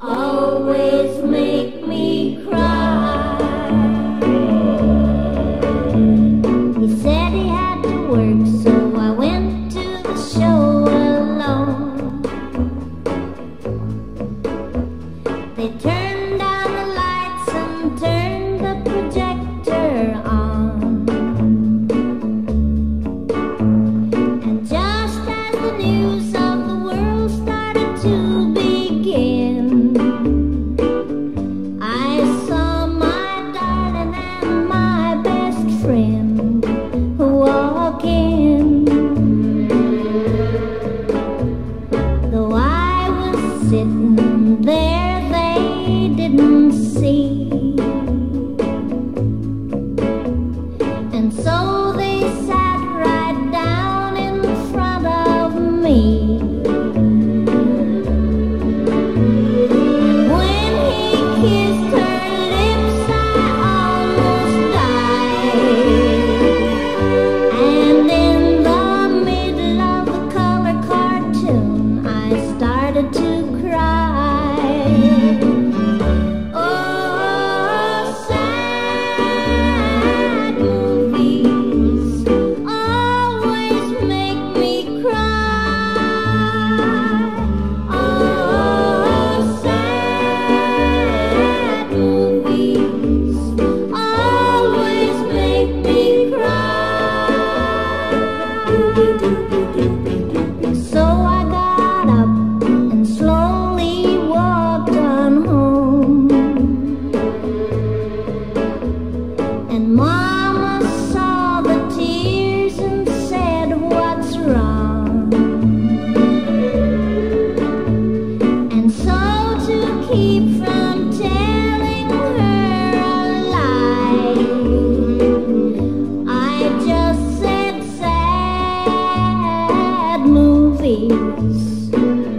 always make me cry. He said he had to work, so I went to the show alone. They turned down the lights and turned the projector on. And just as the news there they didn't see movies.